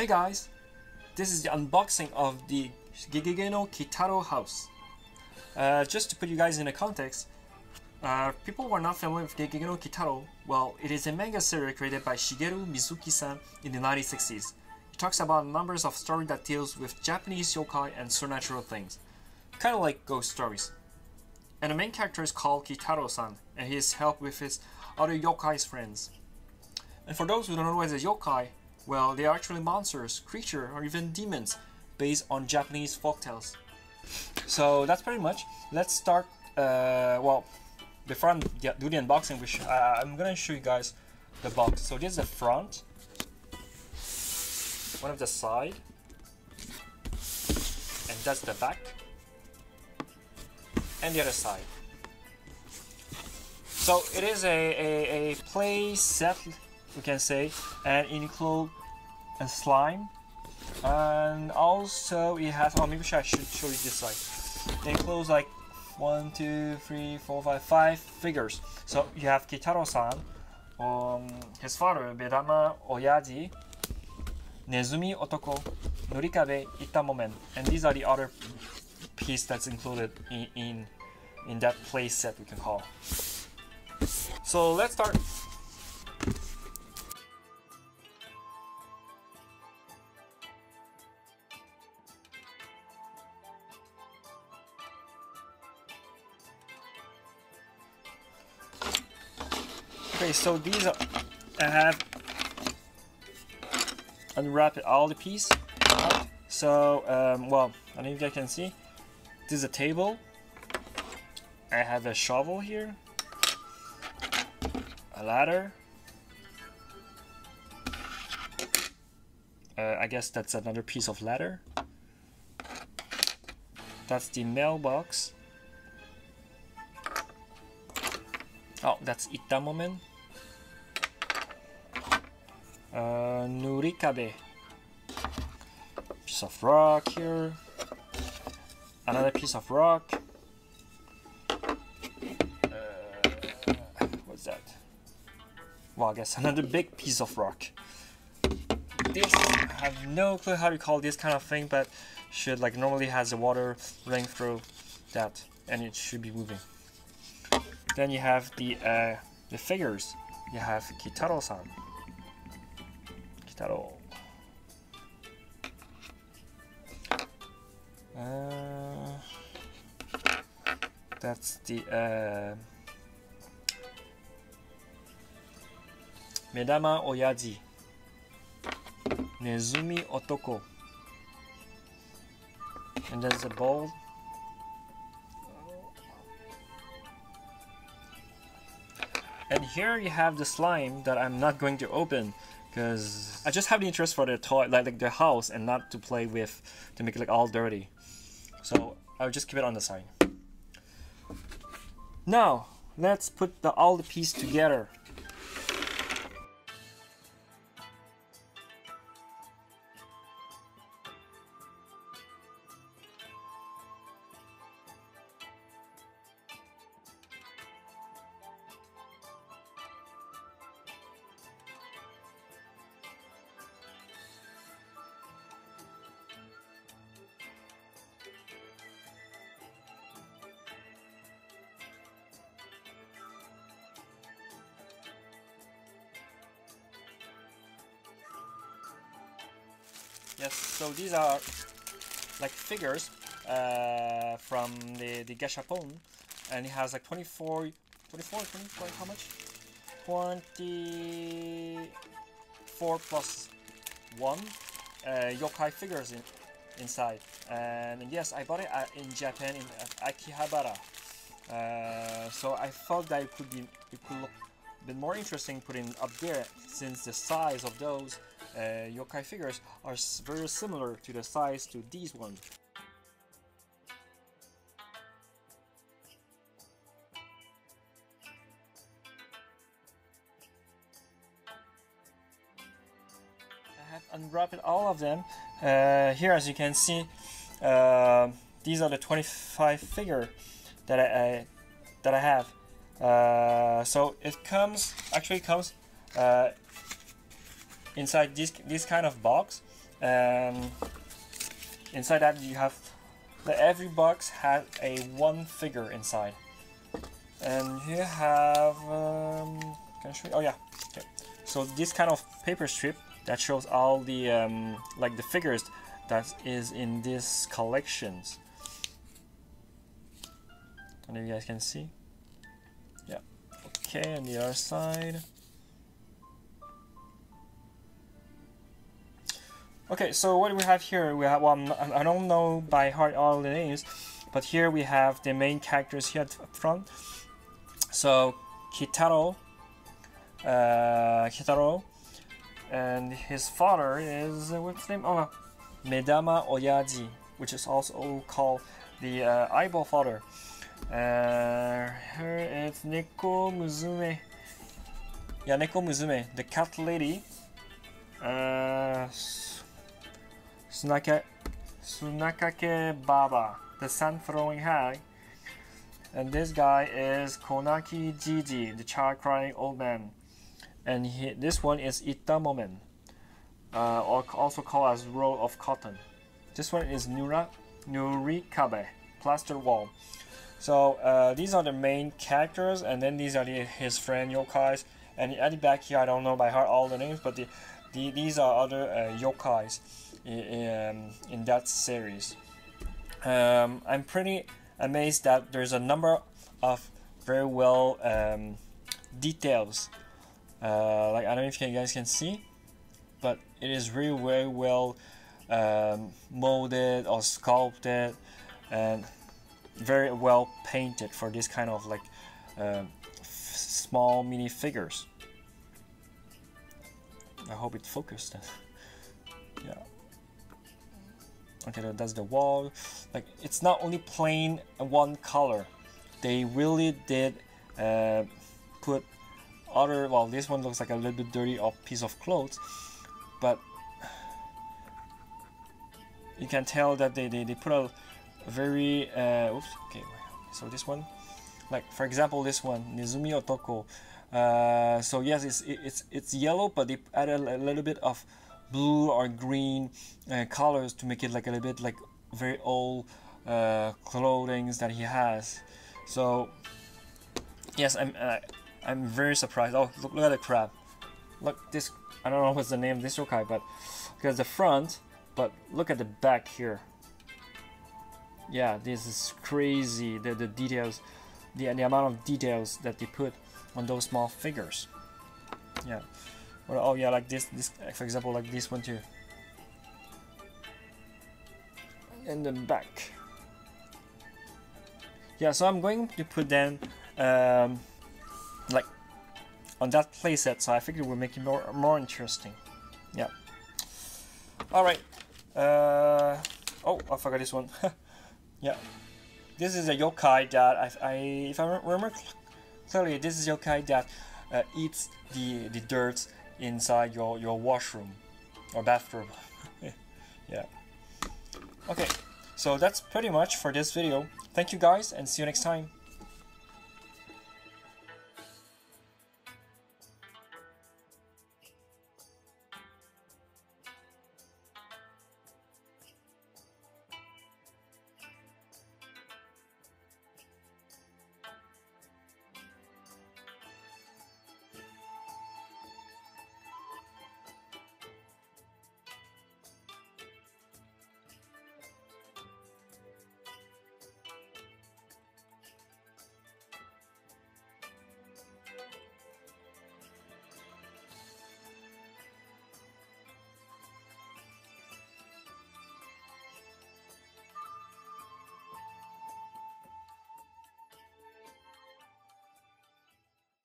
Hey guys, this is the unboxing of the Gegege no Kitaro house. Uh, just to put you guys in a context, uh, people who are not familiar with Gegege no Kitaro, well, it is a manga series created by Shigeru Mizuki-san in the 1960s. It talks about numbers of stories that deals with Japanese yokai and supernatural things, kind of like ghost stories. And the main character is called Kitaro-san, and he is helped with his other yokai's friends. And for those who don't know what is a yokai, well, they are actually monsters, creatures, or even demons based on Japanese folktales. So that's pretty much. Let's start. Uh, well, before I do the unboxing, which uh, I'm gonna show you guys the box. So this is the front, one of the side, and that's the back, and the other side. So it is a, a, a play set we can say and include a slime. And also it has oh maybe I should show you this side it includes like one two three four five five figures. So you have Kitaro-san um, his father Medama Oyaji Nezumi Otoko Nurikabe Ittan Momen. And these are the other piece that's included in, in in that play set we can call. So let's start Okay, so these are, I have unwrapped all the piece. So, um, well, I don't know if you guys can see. This is a table. I have a shovel here. A ladder. Uh, I guess that's another piece of ladder. That's the mailbox. Oh, that's Ittan Momen. Uh, Nurikabe. Piece of rock here. Another piece of rock. Uh, what's that? Well, I guess another big piece of rock. This, I have no clue how to call this kind of thing, but should like normally has the water running through that, and it should be moving. Then you have the uh, the figures. You have Kitaro-san. That's the uh, Medama Oyaji. Nezumi Otoko. And there's a bowl And here you have the slime that I'm not going to open because I just have the interest for the toy, like, like the house, and not to play with to make it like all dirty. So I'll just keep it on the side. Now let's put the all the pieces together. Yes, so these are like figures uh, from the, the Gashapon and it has like 24, 24, 24, how much? 24 plus 1 uh, yokai figures in, inside. And yes, I bought it at, in Japan in Akihabara. Uh, so I thought that it could be it could look a bit more interesting putting up there since the size of those uh, yokai figures are very similar to the size to these ones. I have unwrapped all of them. Uh, here as you can see, uh, these are the 25 figure that I, I that I have. Uh, so it comes, actually comes uh, inside this this kind of box and inside that you have that every box has a one figure inside. And you have um, can I show you? oh yeah. Okay. So this kind of paper strip that shows all the um, like the figures that is in this collections. And you guys can see. Yeah. Okay on the other side Okay, so what do we have here? We have, well, I don't know by heart all the names, but here we have the main characters here at front. So, Kitaro, uh, Kitaro, and his father is, uh, what's his name? Oh, Medama Oyaji, which is also called the uh, eyeball father. Uh, here it's Neko Musume. Yeah, Neko Musume, the cat lady. Uh, Sunaka, Sunakake Baba, the sun throwing hag. And this guy is Konaki Jiji, the child crying old man. And he, this one is Ittan Momen, uh, or also called as roll of cotton. This one is Nura, Nurikabe, plaster wall. So uh, these are the main characters, and then these are the, his friend yokais. And at the back here, I don't know by heart all the names, but the, the these are other uh, yokais in, in that series. Um, I'm pretty amazed that there's a number of very well um, details. Uh, like I don't know if you guys can see, but it is really very well um, molded or sculpted and very well painted for this kind of like uh, small mini figures. I hope it focused. yeah okay that's the wall like it's not only plain one color they really did uh, put other well this one looks like a little bit dirty of piece of clothes but you can tell that they, they, they put a, very uh, oops okay so this one like for example this one Nezumi Otoko uh, so yes it's it's it's yellow but they added a little bit of blue or green uh, colors to make it like a little bit like very old uh, clothing that he has. So yes, I'm uh, I'm very surprised. Oh, look, look at the crab. Look this. I don't know what's the name of this yokai, but because the front, but look at the back here. Yeah, this is crazy. The the details, the the amount of details that they put on those small figures. Yeah. Oh yeah, like this, this, for example, like this one too. And then back. Yeah, so I'm going to put them um, like on that playset, so I figured we'll make it more more interesting. Yeah. All right. Uh, oh, I forgot this one. yeah. This is a yokai that I, I if I remember clearly, this is yokai that uh, eats the the dirt inside your, your washroom or bathroom. yeah. Okay, so that's pretty much for this video. Thank you guys and see you next time.